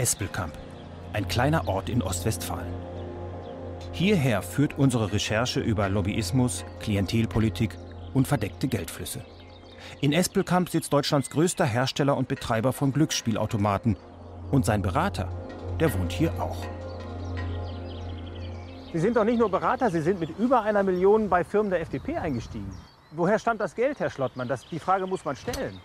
Espelkamp, ein kleiner Ort in Ostwestfalen. Hierher führt unsere Recherche über Lobbyismus, Klientelpolitik und verdeckte Geldflüsse. In Espelkamp sitzt Deutschlands größter Hersteller und Betreiber von Glücksspielautomaten. Und sein Berater, der wohnt hier auch. Sie sind doch nicht nur Berater, Sie sind mit über einer Million bei Firmen der FDP eingestiegen. Woher stammt das Geld, Herr Schlottmann? Das, die Frage muss man stellen.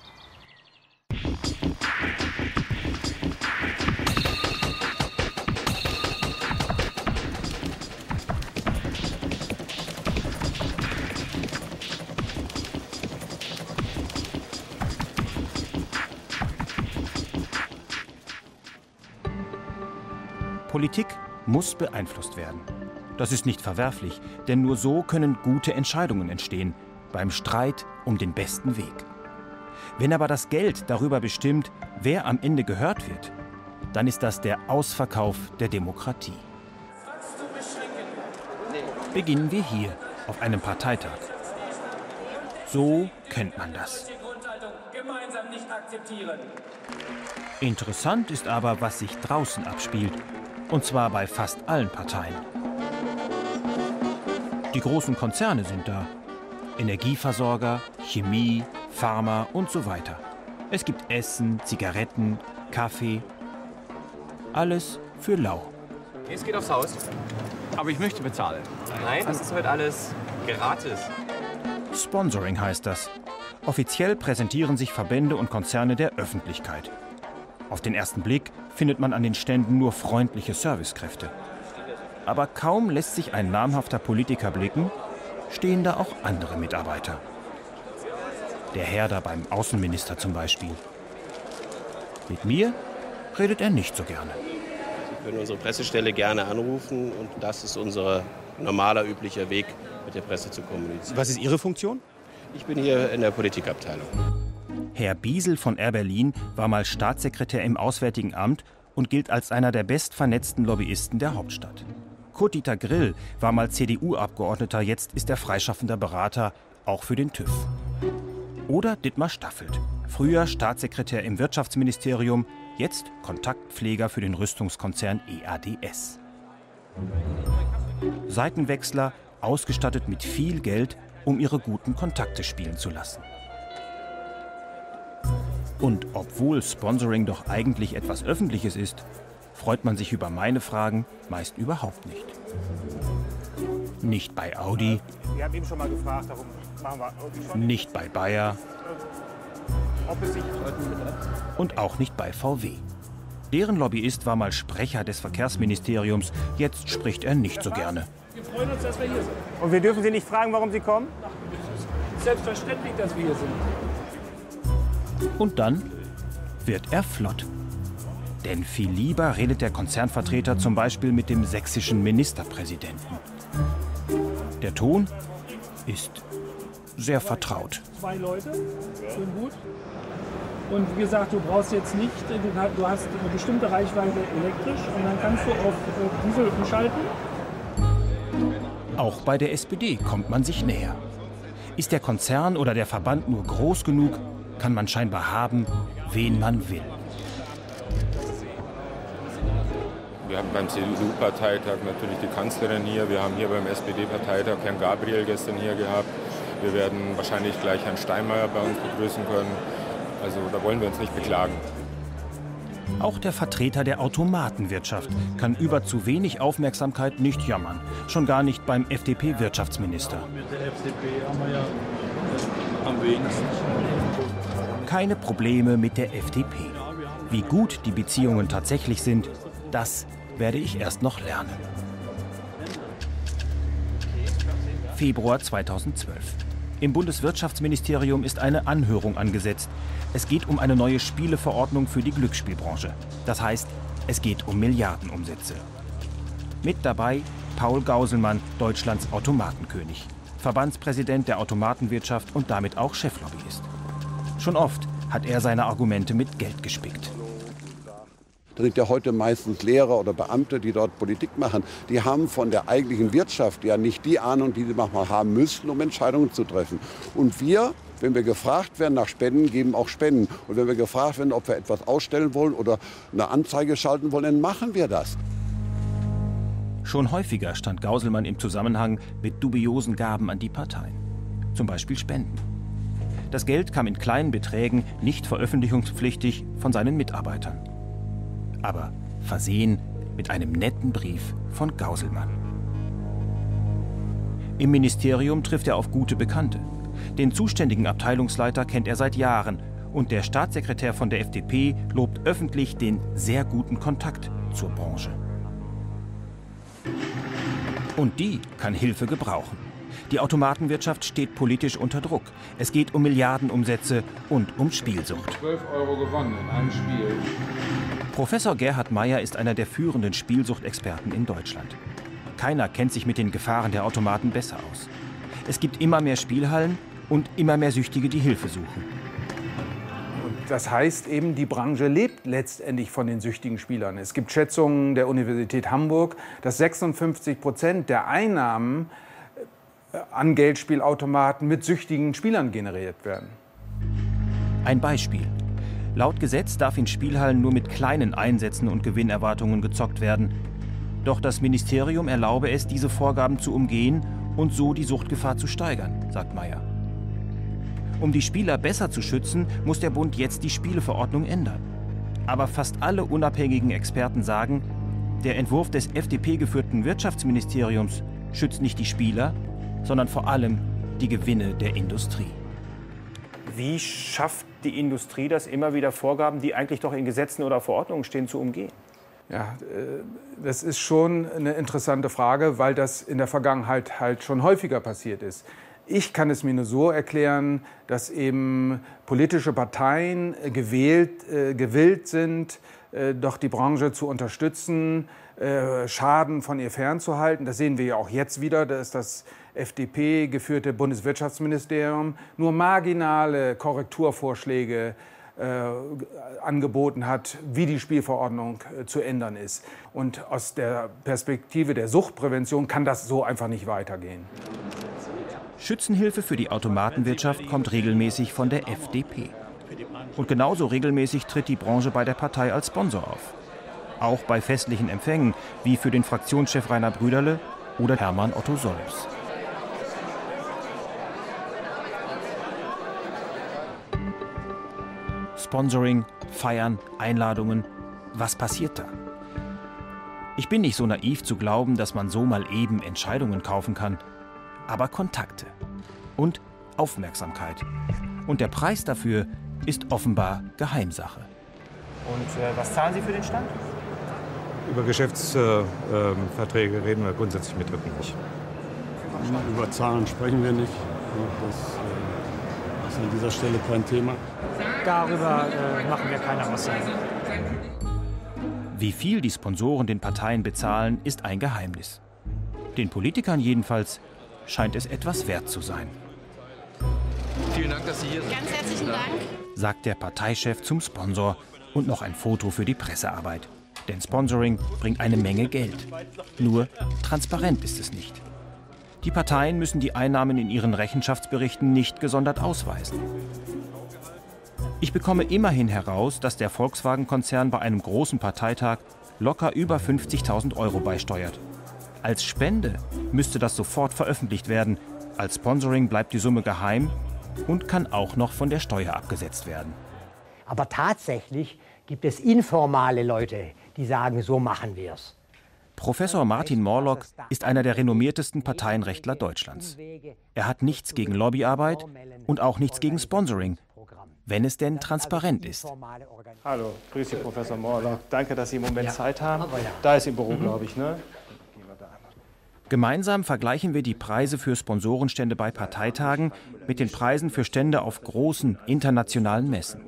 Politik muss beeinflusst werden. Das ist nicht verwerflich, denn nur so können gute Entscheidungen entstehen, beim Streit um den besten Weg. Wenn aber das Geld darüber bestimmt, wer am Ende gehört wird, dann ist das der Ausverkauf der Demokratie. Beginnen wir hier auf einem Parteitag. So kennt man das. Interessant ist aber, was sich draußen abspielt und zwar bei fast allen Parteien. Die großen Konzerne sind da. Energieversorger, Chemie, Pharma und so weiter. Es gibt Essen, Zigaretten, Kaffee. Alles für lau. Es geht aufs Haus. Aber ich möchte bezahlen. Nein, das ist heute alles gratis. Sponsoring heißt das. Offiziell präsentieren sich Verbände und Konzerne der Öffentlichkeit. Auf den ersten Blick findet man an den Ständen nur freundliche Servicekräfte. Aber kaum lässt sich ein namhafter Politiker blicken, stehen da auch andere Mitarbeiter. Der Herr da beim Außenminister zum Beispiel. Mit mir redet er nicht so gerne. Sie können unsere Pressestelle gerne anrufen und das ist unser normaler, üblicher Weg, mit der Presse zu kommunizieren. Was ist Ihre Funktion? Ich bin hier in der Politikabteilung. Herr Biesel von Air Berlin war mal Staatssekretär im Auswärtigen Amt und gilt als einer der bestvernetzten Lobbyisten der Hauptstadt. Kurt-Dieter Grill war mal CDU-Abgeordneter, jetzt ist er freischaffender Berater, auch für den TÜV. Oder Dittmar Staffelt, früher Staatssekretär im Wirtschaftsministerium, jetzt Kontaktpfleger für den Rüstungskonzern EADS. Seitenwechsler, ausgestattet mit viel Geld, um ihre guten Kontakte spielen zu lassen. Und obwohl Sponsoring doch eigentlich etwas Öffentliches ist, freut man sich über meine Fragen meist überhaupt nicht. Nicht bei Audi. Wir haben eben schon mal gefragt, darum machen wir Nicht bei Bayer. Ob es sich Und auch nicht bei VW. Deren Lobbyist war mal Sprecher des Verkehrsministeriums, jetzt spricht er nicht so gerne. Wir freuen uns, dass wir hier sind. Und wir dürfen Sie nicht fragen, warum Sie kommen? Selbstverständlich, dass wir hier sind. Und dann wird er flott. Denn viel lieber redet der Konzernvertreter zum Beispiel mit dem sächsischen Ministerpräsidenten. Der Ton ist sehr vertraut. Zwei Leute, schön gut. Und wie gesagt, du brauchst jetzt nicht, du ha- du hast eine bestimmte Reichweite elektrisch und dann kannst du auf äh, Diesel umschalten. Auch bei der SPD kommt man sich näher. Ist der Konzern oder der Verband nur groß genug, kann man scheinbar haben, wen man will. Wir haben beim CDU-Parteitag natürlich die Kanzlerin hier. Wir haben hier beim SPD-Parteitag Herrn Gabriel gestern hier gehabt. Wir werden wahrscheinlich gleich Herrn Steinmeier bei uns begrüßen können. Also da wollen wir uns nicht beklagen. Auch der Vertreter der Automatenwirtschaft kann über zu wenig Aufmerksamkeit nicht jammern. Schon gar nicht beim FDP-Wirtschaftsminister. Mit der FDP haben wir ja am wenigsten. Keine Probleme mit der FDP. Wie gut die Beziehungen tatsächlich sind, das werde ich erst noch lernen. Februar 2012. Im Bundeswirtschaftsministerium ist eine Anhörung angesetzt. Es geht um eine neue Spieleverordnung für die Glücksspielbranche. Das heißt, es geht um Milliardenumsätze. Mit dabei Paul Gauselmann, Deutschlands Automatenkönig, Verbandspräsident der Automatenwirtschaft und damit auch Cheflobbyist. Schon oft hat er seine Argumente mit Geld gespickt. Da sind ja heute meistens Lehrer oder Beamte, die dort Politik machen. Die haben von der eigentlichen Wirtschaft ja nicht die Ahnung, die sie manchmal haben müssten, um Entscheidungen zu treffen. Und wir Wenn wir gefragt werden nach Spenden, geben auch Spenden. Und wenn wir gefragt werden, ob wir etwas ausstellen wollen oder eine Anzeige schalten wollen, dann machen wir das. Schon häufiger stand Gauselmann im Zusammenhang mit dubiosen Gaben an die Parteien. Zum Beispiel Spenden. Das Geld kam in kleinen Beträgen, nicht veröffentlichungspflichtig, von seinen Mitarbeitern. Aber versehen mit einem netten Brief von Gauselmann. Im Ministerium trifft er auf gute Bekannte. Den zuständigen Abteilungsleiter kennt er seit Jahren und der Staatssekretär von der FDP lobt öffentlich den sehr guten Kontakt zur Branche. Und die kann Hilfe gebrauchen. Die Automatenwirtschaft steht politisch unter Druck. Es geht um Milliardenumsätze und um Spielsucht. 12 Euro gewonnen in einem Spiel. Professor Gerhard Meyer ist einer der führenden Spielsuchtexperten in Deutschland. Keiner kennt sich mit den Gefahren der Automaten besser aus. Es gibt immer mehr Spielhallen und immer mehr Süchtige, die Hilfe suchen. Das heißt eben, die Branche lebt letztendlich von den süchtigen Spielern. Es gibt Schätzungen der Universität Hamburg, dass 56 Prozent der Einnahmen äh, an Geldspielautomaten mit süchtigen Spielern generiert werden. Ein Beispiel. Laut Gesetz darf in Spielhallen nur mit kleinen Einsätzen und Gewinnerwartungen gezockt werden. Doch das Ministerium erlaube es, diese Vorgaben zu umgehen und so die Suchtgefahr zu steigern, sagt Meyer. Um die Spieler besser zu schützen, muss der Bund jetzt die Spieleverordnung ändern. Aber fast alle unabhängigen Experten sagen, der Entwurf des FDP-geführten Wirtschaftsministeriums schützt nicht die Spieler, sondern vor allem die Gewinne der Industrie. Wie schafft die Industrie das, immer wieder Vorgaben, die eigentlich doch in Gesetzen oder Verordnungen stehen, zu umgehen? Ja, äh, das ist schon eine interessante Frage, weil das in der Vergangenheit halt schon häufiger passiert ist. Ich kann es mir nur so erklären, dass eben politische Parteien gewählt, äh, gewillt sind, äh, doch die Branche zu unterstützen, äh, Schaden von ihr fernzuhalten. Das sehen wir ja auch jetzt wieder. Da ist das FDP geführte Bundeswirtschaftsministerium nur marginale Korrekturvorschläge äh, angeboten hat, wie die Spielverordnung äh, zu ändern ist. Und aus der Perspektive der Suchtprävention kann das so einfach nicht weitergehen. Schützenhilfe für die Automatenwirtschaft kommt regelmäßig von der FDP. Und genauso regelmäßig tritt die Branche bei der Partei als Sponsor auf. Auch bei festlichen Empfängen, wie für den Fraktionschef Rainer Brüderle oder Hermann Otto Solms. Sponsoring, Feiern, Einladungen. Was passiert da? Ich bin nicht so naiv zu glauben, dass man so mal eben Entscheidungen kaufen kann aber Kontakte und Aufmerksamkeit. Und der Preis dafür ist offenbar Geheimsache. Und äh, was zahlen Sie für den Stand? Über Geschäftsverträge äh, reden wir grundsätzlich mit Dritten nicht. Über Zahlen sprechen wir nicht. Das äh, ist an dieser Stelle kein Thema. Darüber äh, machen wir keine Aussagen. Wie viel die Sponsoren den Parteien bezahlen, ist ein Geheimnis. Den Politikern jedenfalls scheint es etwas wert zu sein. Vielen Dank, dass Sie hier sind. Ganz herzlichen Dank. Sagt der Parteichef zum Sponsor und noch ein Foto für die Pressearbeit. Denn Sponsoring bringt eine Menge Geld. Nur transparent ist es nicht. Die Parteien müssen die Einnahmen in ihren Rechenschaftsberichten nicht gesondert ausweisen. Ich bekomme immerhin heraus, dass der Volkswagen-Konzern bei einem großen Parteitag locker über 50.000 Euro beisteuert. Als Spende müsste das sofort veröffentlicht werden. Als Sponsoring bleibt die Summe geheim und kann auch noch von der Steuer abgesetzt werden. Aber tatsächlich gibt es informale Leute, die sagen, so machen wir es. Professor Martin Morlock ist einer der renommiertesten Parteienrechtler Deutschlands. Er hat nichts gegen Lobbyarbeit und auch nichts gegen Sponsoring, wenn es denn transparent ist. Hallo, grüße Sie, Professor Morlock. Danke, dass Sie im Moment ja. Zeit haben. Da ist Ihr Büro, mhm. glaube ich, ne? Gemeinsam vergleichen wir die Preise für Sponsorenstände bei Parteitagen mit den Preisen für Stände auf großen internationalen Messen.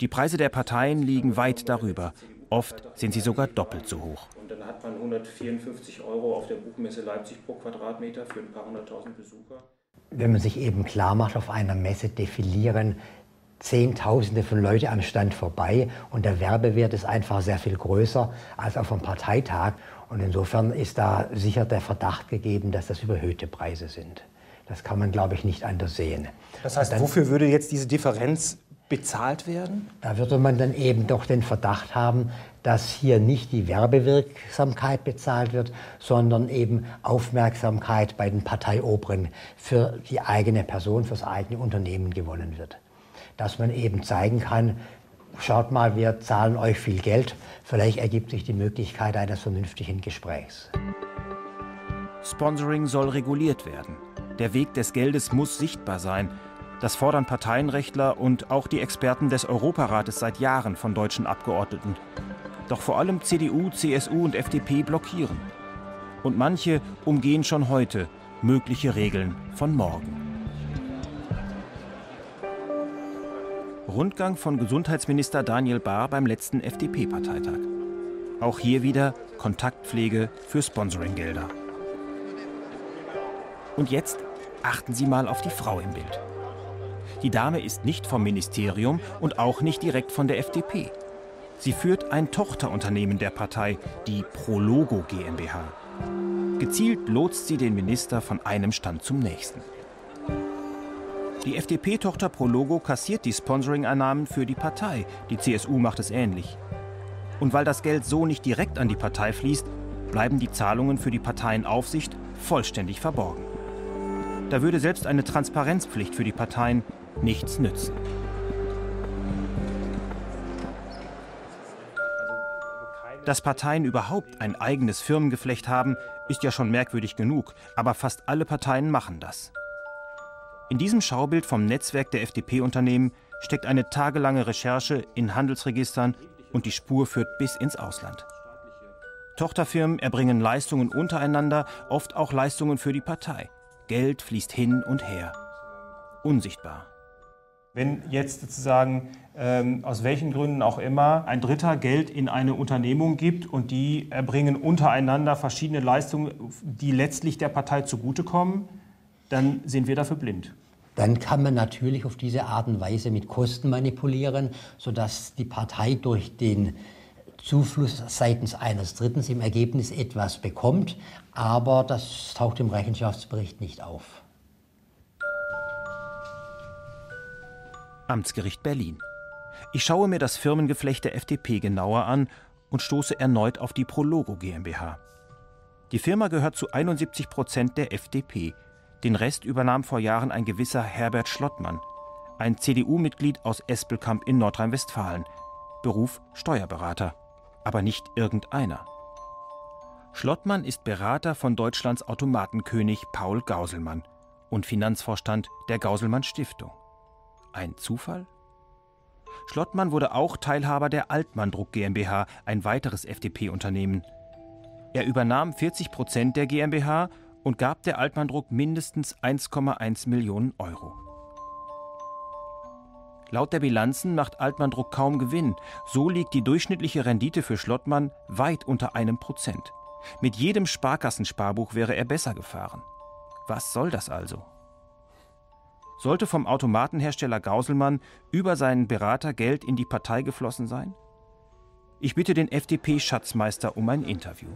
Die Preise der Parteien liegen weit darüber. Oft sind sie sogar doppelt so hoch. Und dann hat man 154 Euro auf der Buchmesse Leipzig pro Quadratmeter für ein paar hunderttausend Besucher. Wenn man sich eben klar macht, auf einer Messe defilieren Zehntausende von Leuten am Stand vorbei und der Werbewert ist einfach sehr viel größer als auf einem Parteitag. Und insofern ist da sicher der Verdacht gegeben, dass das überhöhte Preise sind. Das kann man, glaube ich, nicht anders sehen. Das heißt, dann, wofür würde jetzt diese Differenz bezahlt werden? Da würde man dann eben doch den Verdacht haben, dass hier nicht die Werbewirksamkeit bezahlt wird, sondern eben Aufmerksamkeit bei den Parteioberen für die eigene Person, fürs eigene Unternehmen gewonnen wird. Dass man eben zeigen kann, schaut mal, wir zahlen euch viel Geld, vielleicht ergibt sich die Möglichkeit eines vernünftigen Gesprächs. Sponsoring soll reguliert werden. Der Weg des Geldes muss sichtbar sein. Das fordern Parteienrechtler und auch die Experten des Europarates seit Jahren von deutschen Abgeordneten. Doch vor allem CDU, CSU und FDP blockieren. Und manche umgehen schon heute mögliche Regeln von morgen. Rundgang von Gesundheitsminister Daniel Bahr beim letzten FDP-Parteitag. Auch hier wieder Kontaktpflege für Sponsoringgelder. Und jetzt achten Sie mal auf die Frau im Bild. Die Dame ist nicht vom Ministerium und auch nicht direkt von der FDP. Sie führt ein Tochterunternehmen der Partei, die Prologo GmbH. Gezielt lotst sie den Minister von einem Stand zum nächsten. Die FDP-Tochter Prologo kassiert die Sponsoring-Einnahmen für die Partei. Die CSU macht es ähnlich. Und weil das Geld so nicht direkt an die Partei fließt, bleiben die Zahlungen für die Parteienaufsicht vollständig verborgen. Da würde selbst eine Transparenzpflicht für die Parteien nichts nützen. Dass Parteien überhaupt ein eigenes Firmengeflecht haben, ist ja schon merkwürdig genug, aber fast alle Parteien machen das. In diesem Schaubild vom Netzwerk der FDP-Unternehmen steckt eine tagelange Recherche in Handelsregistern und die Spur führt bis ins Ausland. Tochterfirmen erbringen Leistungen untereinander, oft auch Leistungen für die Partei. Geld fließt hin und her. Unsichtbar. Wenn jetzt sozusagen ähm, aus welchen Gründen auch immer ein Dritter Geld in eine Unternehmung gibt und die erbringen untereinander verschiedene Leistungen, die letztlich der Partei zugutekommen, dann sind wir dafür blind. Dann kann man natürlich auf diese Art und Weise mit Kosten manipulieren, sodass die Partei durch den Zufluss seitens eines Drittens im Ergebnis etwas bekommt, aber das taucht im Rechenschaftsbericht nicht auf. Amtsgericht Berlin. Ich schaue mir das Firmengeflecht der FDP genauer an und stoße erneut auf die Prologo GmbH. Die Firma gehört zu 71 Prozent der FDP. Den Rest übernahm vor Jahren ein gewisser Herbert Schlottmann, ein CDU-Mitglied aus Espelkamp in Nordrhein-Westfalen. Beruf Steuerberater aber nicht irgendeiner. Schlottmann ist Berater von Deutschlands Automatenkönig Paul Gauselmann und Finanzvorstand der Gauselmann Stiftung. Ein Zufall? Schlottmann wurde auch Teilhaber der Altmann Druck GmbH, ein weiteres FDP-Unternehmen. Er übernahm 40 Prozent der GmbH und gab der Altmann Druck mindestens 1,1 Millionen Euro. Laut der Bilanzen macht Altmann Druck kaum Gewinn. So liegt die durchschnittliche Rendite für Schlottmann weit unter einem Prozent. Mit jedem Sparkassensparbuch wäre er besser gefahren. Was soll das also? Sollte vom Automatenhersteller Gauselmann über seinen Berater Geld in die Partei geflossen sein? Ich bitte den FDP-Schatzmeister um ein Interview.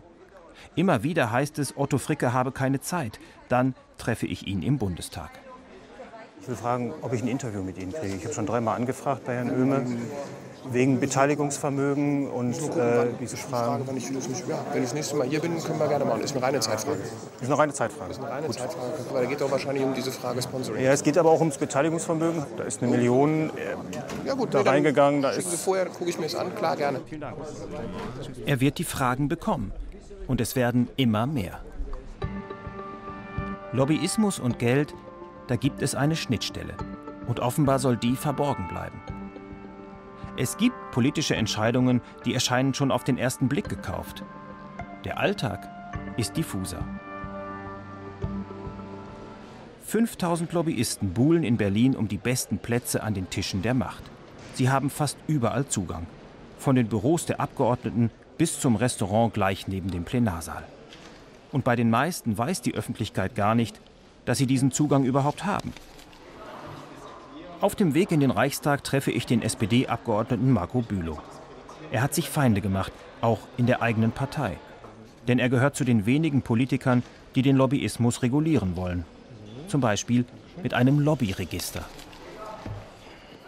Immer wieder heißt es, Otto Fricke habe keine Zeit. Dann treffe ich ihn im Bundestag. Ich will fragen, ob ich ein Interview mit Ihnen kriege. Ich habe schon dreimal angefragt bei Herrn Oehme wegen Beteiligungsvermögen und äh, diese Fragen. Frage, wenn, ich, ja, wenn ich das nächste Mal hier bin, können wir gerne machen. Ist eine reine Zeitfrage. Ist eine reine Zeitfrage. Ist eine reine Gut. Zeitfrage, weil da geht doch wahrscheinlich um diese Frage Sponsoring. Ja, es geht aber auch ums Beteiligungsvermögen. Da ist eine Million äh, ja, gut, da nee, reingegangen. Da ist Sie vorher, gucke ich mir es an. Klar, gerne. Vielen Dank. Er wird die Fragen bekommen. Und es werden immer mehr. Lobbyismus und Geld da gibt es eine Schnittstelle. Und offenbar soll die verborgen bleiben. Es gibt politische Entscheidungen, die erscheinen schon auf den ersten Blick gekauft. Der Alltag ist diffuser. 5000 Lobbyisten buhlen in Berlin um die besten Plätze an den Tischen der Macht. Sie haben fast überall Zugang. Von den Büros der Abgeordneten bis zum Restaurant gleich neben dem Plenarsaal. Und bei den meisten weiß die Öffentlichkeit gar nicht, dass sie diesen Zugang überhaupt haben. Auf dem Weg in den Reichstag treffe ich den SPD-Abgeordneten Marco Bülow. Er hat sich Feinde gemacht, auch in der eigenen Partei. Denn er gehört zu den wenigen Politikern, die den Lobbyismus regulieren wollen. Zum Beispiel mit einem Lobbyregister.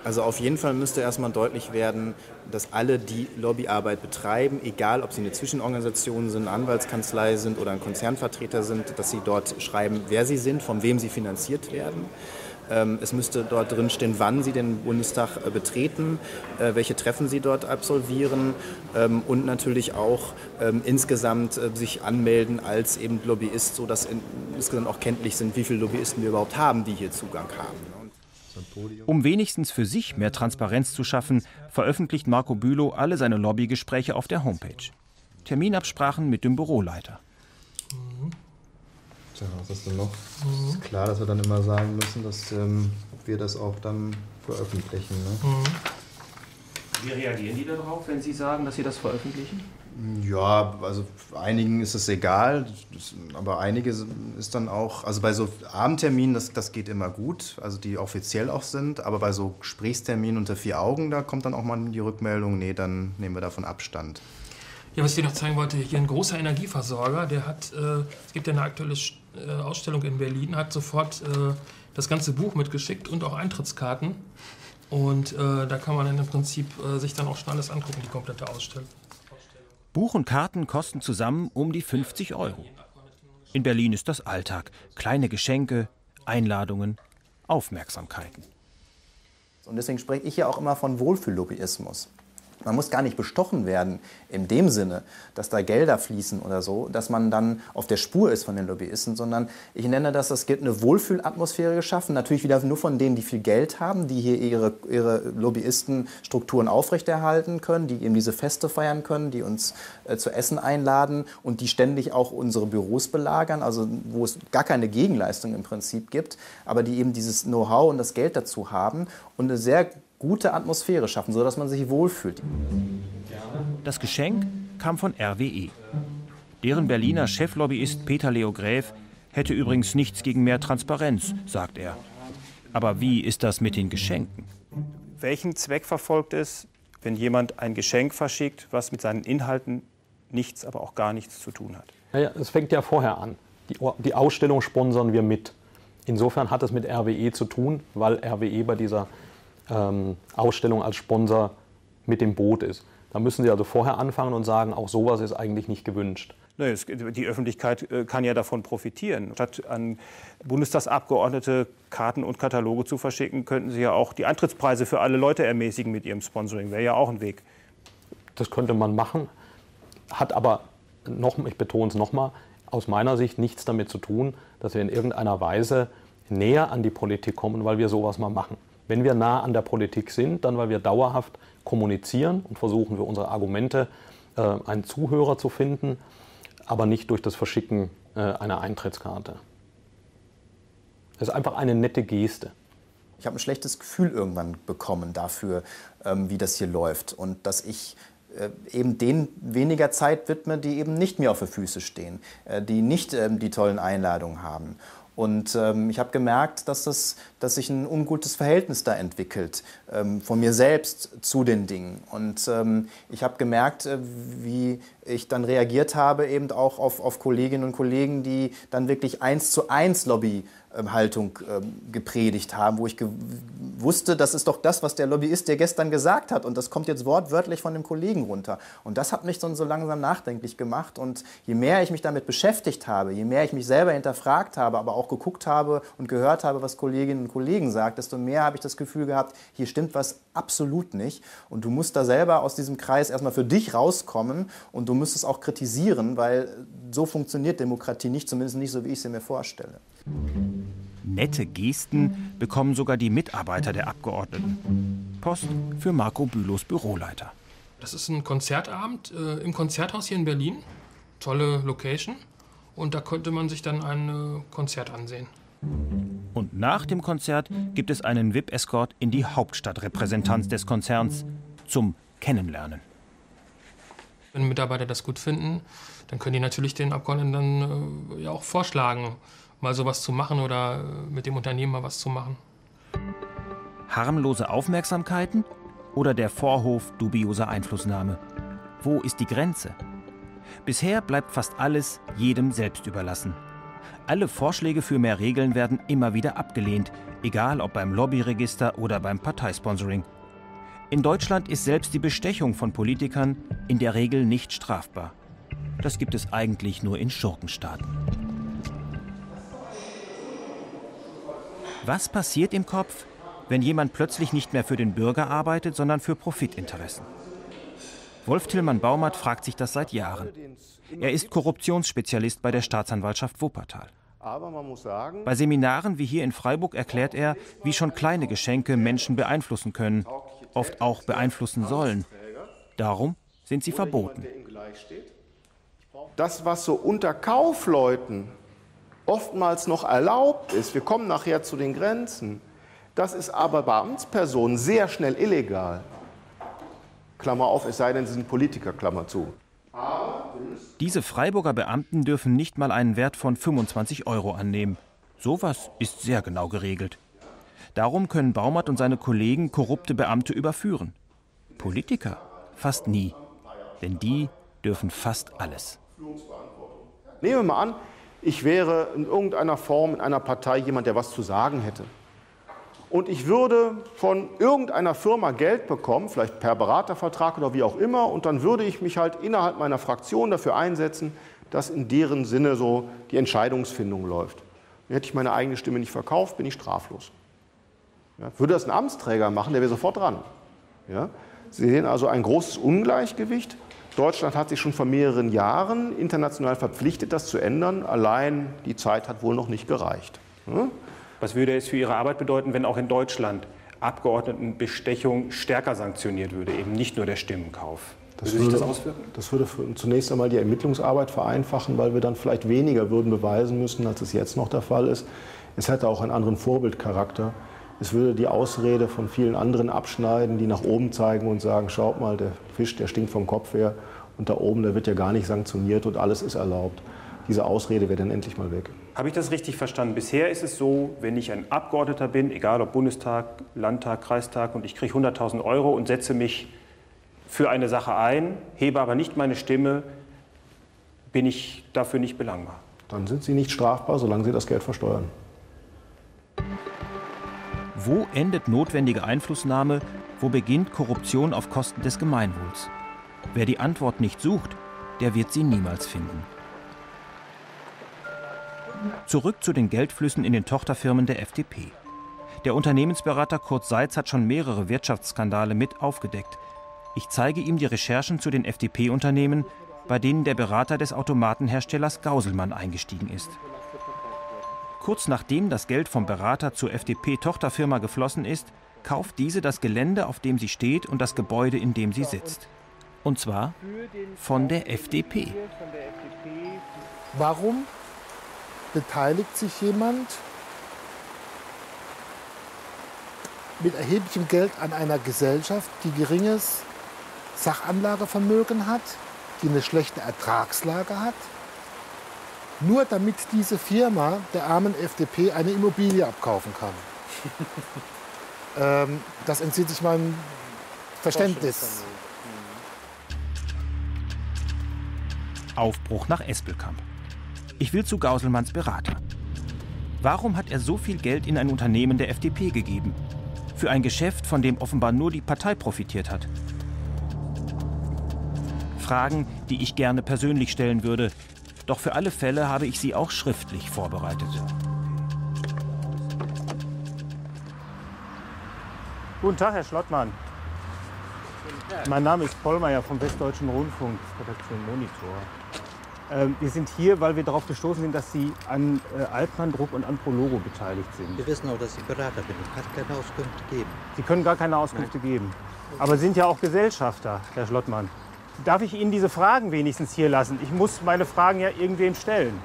Also auf jeden Fall müsste erstmal deutlich werden, dass alle, die Lobbyarbeit betreiben, egal ob sie eine Zwischenorganisation sind, eine Anwaltskanzlei sind oder ein Konzernvertreter sind, dass sie dort schreiben, wer sie sind, von wem sie finanziert werden. Ähm, es müsste dort drin stehen, wann Sie den Bundestag äh, betreten, äh, welche Treffen Sie dort absolvieren ähm, und natürlich auch ähm, insgesamt äh, sich anmelden als eben Lobbyist, sodass insgesamt auch kenntlich sind, wie viele Lobbyisten wir überhaupt haben, die hier Zugang haben. Um wenigstens für sich mehr Transparenz zu schaffen, veröffentlicht Marco Bülow alle seine Lobbygespräche auf der Homepage. Terminabsprachen mit dem Büroleiter. Mhm. Tja, was ist denn noch? Mhm. Ist klar, dass wir dann immer sagen müssen, dass ähm, wir das auch dann veröffentlichen. Ne? Mhm. Wie reagieren die darauf, wenn Sie sagen, dass Sie das veröffentlichen? Ja, also einigen ist es egal, aber einige ist dann auch, also bei so Abendterminen, das, das geht immer gut, also die offiziell auch sind, aber bei so Gesprächsterminen unter vier Augen, da kommt dann auch mal die Rückmeldung, nee, dann nehmen wir davon Abstand. Ja, was ich dir noch zeigen wollte, hier ein großer Energieversorger, der hat, äh, es gibt ja eine aktuelle äh, Ausstellung in Berlin, hat sofort äh, das ganze Buch mitgeschickt und auch Eintrittskarten. Und äh, da kann man dann im Prinzip äh, sich dann auch schon alles angucken, die komplette Ausstellung. Buch und Karten kosten zusammen um die 50 Euro. In Berlin ist das Alltag. Kleine Geschenke, Einladungen, Aufmerksamkeiten. Und deswegen spreche ich ja auch immer von Wohlfühllobbyismus. Man muss gar nicht bestochen werden in dem Sinne, dass da Gelder fließen oder so, dass man dann auf der Spur ist von den Lobbyisten, sondern ich nenne das, es gibt eine Wohlfühlatmosphäre geschaffen, natürlich wieder nur von denen, die viel Geld haben, die hier ihre, ihre Lobbyistenstrukturen aufrechterhalten können, die eben diese Feste feiern können, die uns äh, zu Essen einladen und die ständig auch unsere Büros belagern, also wo es gar keine Gegenleistung im Prinzip gibt, aber die eben dieses Know-how und das Geld dazu haben und eine sehr gute Atmosphäre schaffen, sodass man sich wohlfühlt. Das Geschenk kam von RWE. Deren Berliner Cheflobbyist Peter Leo Gräf hätte übrigens nichts gegen mehr Transparenz, sagt er. Aber wie ist das mit den Geschenken? Welchen Zweck verfolgt es, wenn jemand ein Geschenk verschickt, was mit seinen Inhalten nichts, aber auch gar nichts zu tun hat? Naja, es fängt ja vorher an. Die, die Ausstellung sponsern wir mit. Insofern hat es mit RWE zu tun, weil RWE bei dieser ähm, Ausstellung als Sponsor mit dem Boot ist. Da müssen Sie also vorher anfangen und sagen, auch sowas ist eigentlich nicht gewünscht. Die Öffentlichkeit äh, kann ja davon profitieren. Statt an Bundestagsabgeordnete Karten und Kataloge zu verschicken, könnten Sie ja auch die Eintrittspreise für alle Leute ermäßigen mit Ihrem Sponsoring. Wäre ja auch ein Weg. Das könnte man machen, hat aber, noch, ich betone es nochmal, aus meiner Sicht nichts damit zu tun, dass wir in irgendeiner Weise näher an die Politik kommen, weil wir sowas mal machen. Wenn wir nah an der Politik sind, dann weil wir dauerhaft kommunizieren und versuchen für unsere Argumente äh, einen Zuhörer zu finden, aber nicht durch das Verschicken äh, einer Eintrittskarte. Das ist einfach eine nette Geste. Ich habe ein schlechtes Gefühl irgendwann bekommen dafür, ähm, wie das hier läuft und dass ich äh, eben denen weniger Zeit widme, die eben nicht mir auf den Füße stehen, äh, die nicht ähm, die tollen Einladungen haben. Und ähm, ich habe gemerkt, dass, das, dass sich ein ungutes Verhältnis da entwickelt, ähm, von mir selbst zu den Dingen. Und ähm, ich habe gemerkt, äh, wie ich dann reagiert habe, eben auch auf, auf Kolleginnen und Kollegen, die dann wirklich eins zu eins Lobby Haltung ähm, gepredigt haben, wo ich wusste, das ist doch das, was der Lobbyist dir gestern gesagt hat und das kommt jetzt wortwörtlich von dem Kollegen runter. Und das hat mich so langsam nachdenklich gemacht und je mehr ich mich damit beschäftigt habe, je mehr ich mich selber hinterfragt habe, aber auch geguckt habe und gehört habe, was Kolleginnen und Kollegen sagen, desto mehr habe ich das Gefühl gehabt, hier stimmt was absolut nicht und du musst da selber aus diesem Kreis erstmal für dich rauskommen und du musst es auch kritisieren, weil so funktioniert Demokratie nicht, zumindest nicht so, wie ich sie mir vorstelle. Nette Gesten bekommen sogar die Mitarbeiter der Abgeordneten. Post für Marco Bülows Büroleiter. Das ist ein Konzertabend äh, im Konzerthaus hier in Berlin. Tolle Location. Und da konnte man sich dann ein äh, Konzert ansehen. Und nach dem Konzert gibt es einen VIP-Escort in die Hauptstadtrepräsentanz des Konzerns zum Kennenlernen. Wenn Mitarbeiter das gut finden, dann können die natürlich den Abgeordneten dann äh, ja auch vorschlagen, mal sowas zu machen oder äh, mit dem Unternehmen mal was zu machen. Harmlose Aufmerksamkeiten oder der Vorhof dubioser Einflussnahme? Wo ist die Grenze? Bisher bleibt fast alles jedem selbst überlassen. Alle Vorschläge für mehr Regeln werden immer wieder abgelehnt, egal ob beim Lobbyregister oder beim Parteisponsoring. In Deutschland ist selbst die Bestechung von Politikern in der Regel nicht strafbar. Das gibt es eigentlich nur in Schurkenstaaten. Was passiert im Kopf, wenn jemand plötzlich nicht mehr für den Bürger arbeitet, sondern für Profitinteressen? Wolf Tillmann Baumert fragt sich das seit Jahren. Er ist Korruptionsspezialist bei der Staatsanwaltschaft Wuppertal. Bei Seminaren wie hier in Freiburg erklärt er, wie schon kleine Geschenke Menschen beeinflussen können, oft auch beeinflussen sollen. Darum sind sie verboten. das, was so unter Kaufleuten oftmals noch erlaubt ist, wir kommen nachher zu den Grenzen, das ist aber bei Amtspersonen sehr schnell illegal. Klammer auf, es sei denn, sie sind Politiker, Klammer zu. Diese Freiburger Beamten dürfen nicht mal einen Wert von 25 Euro annehmen. Sowas ist sehr genau geregelt. Darum können Baumert und seine Kollegen korrupte Beamte überführen. Politiker fast nie, denn die dürfen fast alles. Nehmen wir mal an, ich wäre in irgendeiner Form in einer Partei jemand, der was zu sagen hätte. Und ich würde von irgendeiner Firma Geld bekommen, vielleicht per Beratervertrag oder wie auch immer, und dann würde ich mich halt innerhalb meiner Fraktion dafür einsetzen, dass in deren Sinne so die Entscheidungsfindung läuft. Hätte ich meine eigene Stimme nicht verkauft, bin ich straflos. Ja, würde das ein Amtsträger machen, der wäre sofort dran. Ja? Sie sehen also ein großes Ungleichgewicht. Deutschland hat sich schon vor mehreren Jahren international verpflichtet, das zu ändern. Allein die Zeit hat wohl noch nicht gereicht. Ja? Was würde es für Ihre Arbeit bedeuten, wenn auch in Deutschland Abgeordnetenbestechung stärker sanktioniert würde, eben nicht nur der Stimmenkauf? Das würde das auswirken? das würde zunächst einmal die Ermittlungsarbeit vereinfachen, weil wir dann vielleicht weniger würden beweisen müssen, als es jetzt noch der Fall ist. Es hätte auch einen anderen Vorbildcharakter. Es würde die Ausrede von vielen anderen abschneiden, die nach oben zeigen und sagen, schaut mal, der Fisch, der stinkt vom Kopf her und da oben, der wird ja gar nicht sanktioniert und alles ist erlaubt. Diese Ausrede wäre dann endlich mal weg. Habe ich das richtig verstanden? Bisher ist es so, wenn ich ein Abgeordneter bin, egal ob Bundestag, Landtag, Kreistag, und ich kriege 100.000 Euro und setze mich für eine Sache ein, hebe aber nicht meine Stimme, bin ich dafür nicht belangbar. Dann sind Sie nicht strafbar, solange Sie das Geld versteuern. Wo endet notwendige Einflussnahme? Wo beginnt Korruption auf Kosten des Gemeinwohls? Wer die Antwort nicht sucht, der wird sie niemals finden. Zurück zu den Geldflüssen in den Tochterfirmen der FDP. Der Unternehmensberater Kurt Seitz hat schon mehrere Wirtschaftsskandale mit aufgedeckt. Ich zeige ihm die Recherchen zu den FDP-Unternehmen, bei denen der Berater des Automatenherstellers Gauselmann eingestiegen ist. Kurz nachdem das Geld vom Berater zur FDP-Tochterfirma geflossen ist, kauft diese das Gelände, auf dem sie steht und das Gebäude, in dem sie sitzt. Und zwar von der FDP. Warum beteiligt sich jemand mit erheblichem Geld an einer Gesellschaft, die geringes Sachanlagevermögen hat, die eine schlechte Ertragslage hat, nur damit diese Firma der armen FDP eine Immobilie abkaufen kann. ähm, das entzieht sich meinem Verständnis. Aufbruch nach Espelkamp. Ich will zu Gauselmanns Berater. Warum hat er so viel Geld in ein Unternehmen der FDP gegeben? Für ein Geschäft, von dem offenbar nur die Partei profitiert hat. Fragen, die ich gerne persönlich stellen würde. Doch für alle Fälle habe ich sie auch schriftlich vorbereitet. Guten Tag, Herr Schlottmann. Mein Name ist Pollmeier vom Westdeutschen Rundfunk, Redaktion Monitor. Ähm, wir sind hier, weil wir darauf gestoßen sind, dass Sie an äh, Altmann Druck und an Prologo beteiligt sind. Sie wissen auch, dass ich Berater bin. Ich kann keine Auskunft geben. Sie können gar keine Auskünfte geben. Aber Sie sind ja auch Gesellschafter, Herr Schlottmann. Darf ich Ihnen diese Fragen wenigstens hier lassen? Ich muss meine Fragen ja irgendwem stellen.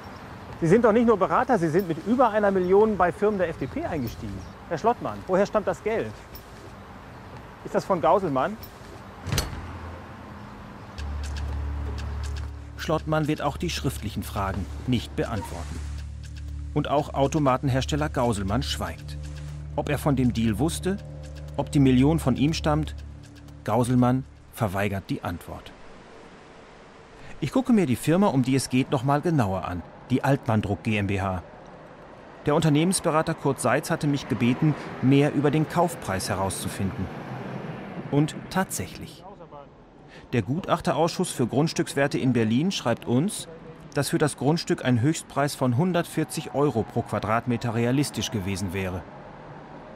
Sie sind doch nicht nur Berater, Sie sind mit über einer Million bei Firmen der FDP eingestiegen. Herr Schlottmann, woher stammt das Geld? Ist das von Gauselmann? Schlottmann wird auch die schriftlichen Fragen nicht beantworten. Und auch Automatenhersteller Gauselmann schweigt. Ob er von dem Deal wusste, ob die Million von ihm stammt, Gauselmann verweigert die Antwort. Ich gucke mir die Firma, um die es geht, noch mal genauer an. die Altmanndruck GmbH. Der Unternehmensberater Kurt Seitz hatte mich gebeten, mehr über den Kaufpreis herauszufinden. Und tatsächlich. Der Gutachterausschuss für Grundstückswerte in Berlin schreibt uns, dass für das Grundstück ein Höchstpreis von 140 Euro pro Quadratmeter realistisch gewesen wäre.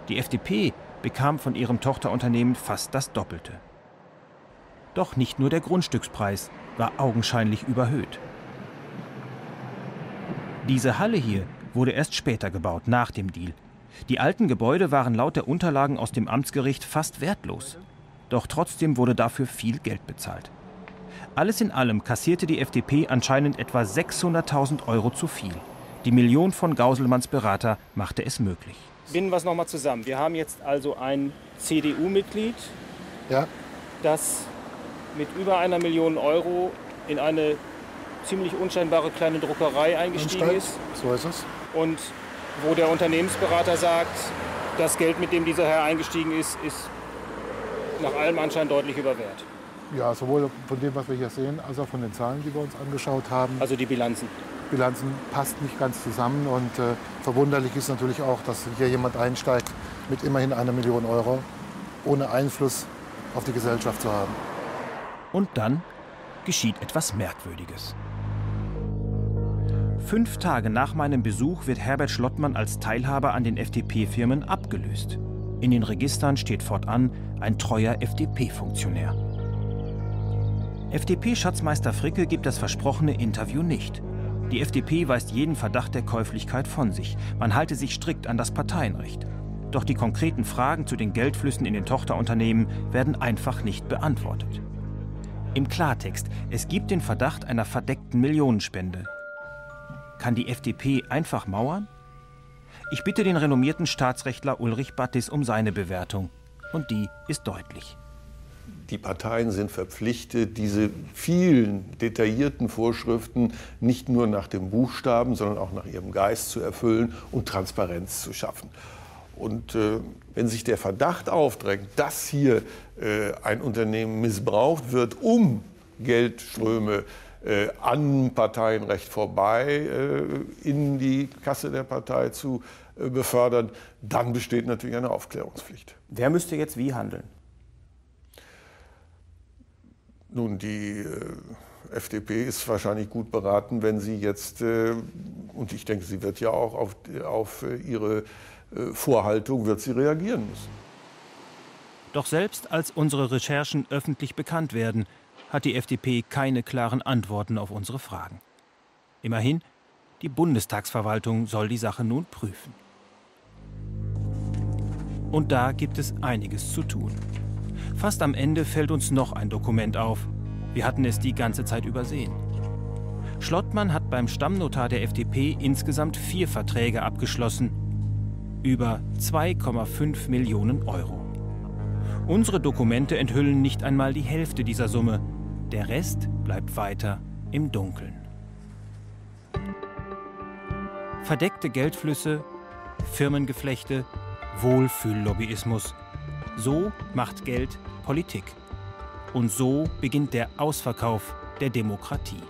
Die FDP bekam von ihrem Tochterunternehmen fast das Doppelte. Doch nicht nur der Grundstückspreis war augenscheinlich überhöht. Diese Halle hier wurde erst später gebaut, nach dem Deal. Die alten Gebäude waren laut der Unterlagen aus dem Amtsgericht fast wertlos. Doch trotzdem wurde dafür viel Geld bezahlt. Alles in allem kassierte die FDP anscheinend etwa 600.000 Euro zu viel. Die Million von Gauselmanns Berater machte es möglich. Binden wir es nochmal zusammen. Wir haben jetzt also ein CDU-Mitglied, ja. das mit über einer Million Euro in eine ziemlich unscheinbare kleine Druckerei eingestiegen ist. So ist es. Und wo der Unternehmensberater sagt, das Geld, mit dem dieser Herr eingestiegen ist, ist nach allem Anschein deutlich über Wert. Ja, sowohl von dem, was wir hier sehen, als auch von den Zahlen, die wir uns angeschaut haben. Also die Bilanzen. Bilanzen passt nicht ganz zusammen und äh, verwunderlich ist natürlich auch, dass hier jemand einsteigt mit immerhin einer Million Euro, ohne Einfluss auf die Gesellschaft zu haben. Und dann geschieht etwas Merkwürdiges. Fünf Tage nach meinem Besuch wird Herbert Schlottmann als Teilhaber an den FDP-Firmen abgelöst. In den Registern steht fortan ein treuer FDP-Funktionär. FDP-Schatzmeister Fricke gibt das versprochene Interview nicht. Die FDP weist jeden Verdacht der Käuflichkeit von sich. Man halte sich strikt an das Parteienrecht. Doch die konkreten Fragen zu den Geldflüssen in den Tochterunternehmen werden einfach nicht beantwortet. Im Klartext, es gibt den Verdacht einer verdeckten Millionenspende. Kann die FDP einfach mauern? Ich bitte den renommierten Staatsrechtler Ulrich Battis um seine Bewertung. Und die ist deutlich. Die Parteien sind verpflichtet, diese vielen detaillierten Vorschriften nicht nur nach dem Buchstaben, sondern auch nach ihrem Geist zu erfüllen und Transparenz zu schaffen. Und äh, wenn sich der Verdacht aufdrängt, dass hier äh, ein Unternehmen missbraucht wird, um Geldströme äh, an Parteienrecht vorbei äh, in die Kasse der Partei zu äh, befördern, dann besteht natürlich eine Aufklärungspflicht. Wer müsste jetzt wie handeln? Nun, die äh, FDP ist wahrscheinlich gut beraten, wenn sie jetzt, und ich denke, sie wird ja auch auf, auf ihre Vorhaltung, wird sie reagieren müssen. Doch selbst als unsere Recherchen öffentlich bekannt werden, hat die FDP keine klaren Antworten auf unsere Fragen. Immerhin, die Bundestagsverwaltung soll die Sache nun prüfen. Und da gibt es einiges zu tun. Fast am Ende fällt uns noch ein Dokument auf. Wir hatten es die ganze Zeit übersehen. Schlottmann hat beim Stammnotar der FDP insgesamt vier Verträge abgeschlossen. Über 2,5 Millionen Euro. Unsere Dokumente enthüllen nicht einmal die Hälfte dieser Summe. Der Rest bleibt weiter im Dunkeln. Verdeckte Geldflüsse, Firmengeflechte, Wohlfühllobbyismus. So macht Geld Politik. Und so beginnt der Ausverkauf der Demokratie.